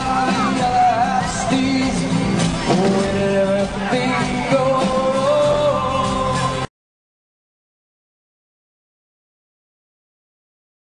heart.